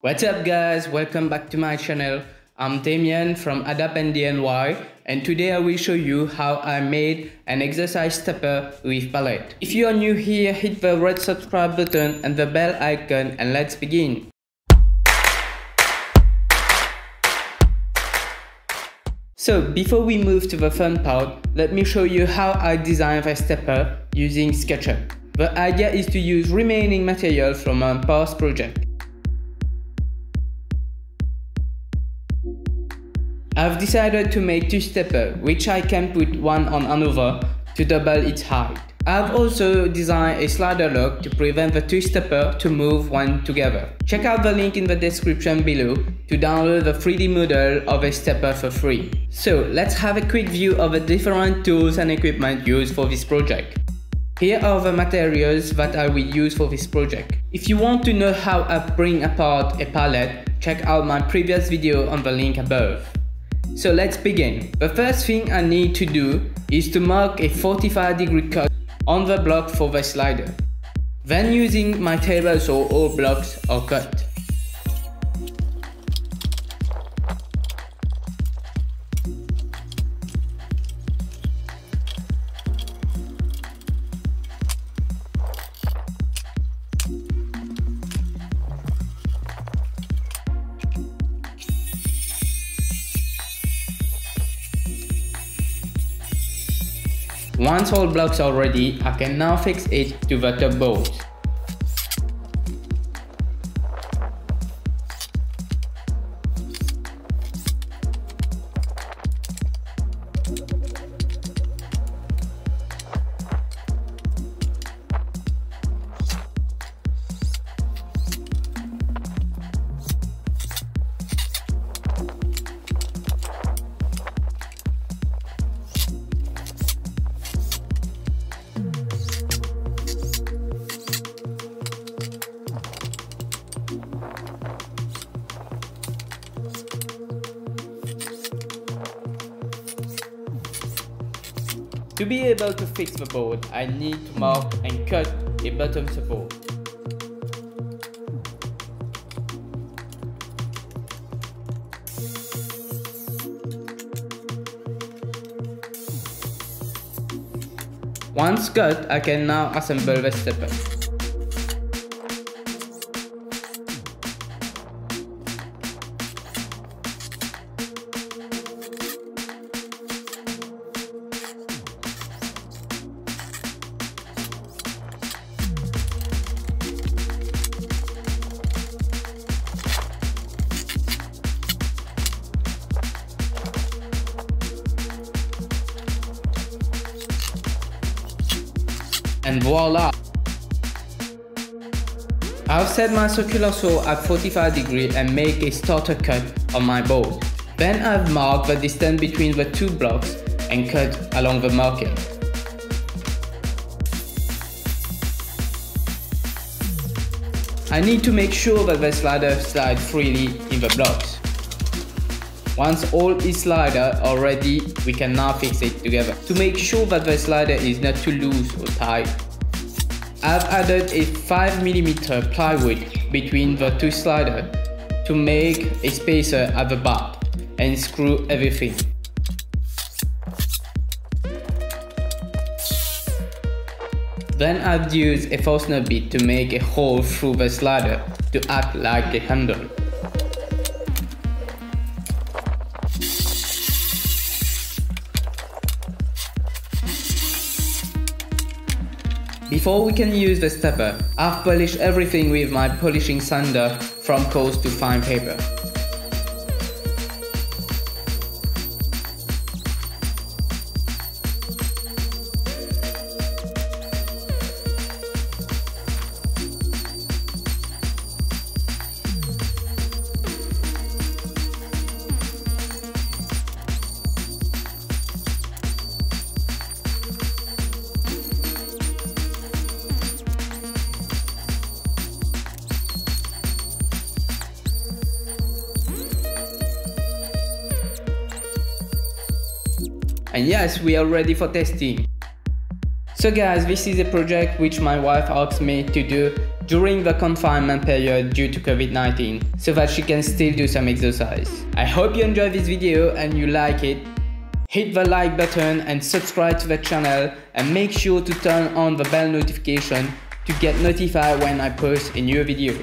What's up guys, welcome back to my channel. I'm Damien from Adapt & DIY and today I will show you how I made an exercise stepper with pallet. If you are new here, hit the red subscribe button and the bell icon and let's begin. So before we move to the fun part, let me show you how I designed the stepper using SketchUp. The idea is to use remaining material from a past project. I've decided to make two stepper, which I can put one on another to double its height. I've also designed a slider lock to prevent the two stepper to move when together. Check out the link in the description below to download the 3D model of a stepper for free. So let's have a quick view of the different tools and equipment used for this project. Here are the materials that I will use for this project. If you want to know how I bring apart a pallet, check out my previous video on the link above. So let's begin. The first thing I need to do is to mark a 45 degree cut on the block for the slider. Then using my table saw all blocks are cut. Once all blocks are ready, I can now fix it to the top bolt. To be able to fix the board, I need to mark and cut a bottom support. Once cut, I can now assemble the stepper. And voila! I've set my circular saw at 45 degree and make a starter cut on my board. Then I've marked the distance between the two blocks and cut along the marking. I need to make sure that the slider slides freely in the blocks. Once all is slider are ready, we can now fix it together. To make sure that the slider is not too loose or tight, I've added a 5mm plywood between the two sliders to make a spacer at the back and screw everything. Then I've used a Forstner bit to make a hole through the slider to act like a handle. Before we can use the stepper, I've polished everything with my polishing sander from coarse to fine paper. And yes, we are ready for testing. So guys, this is a project which my wife asked me to do during the confinement period due to COVID-19 so that she can still do some exercise. I hope you enjoyed this video and you like it. Hit the like button and subscribe to the channel and make sure to turn on the bell notification to get notified when I post a new video.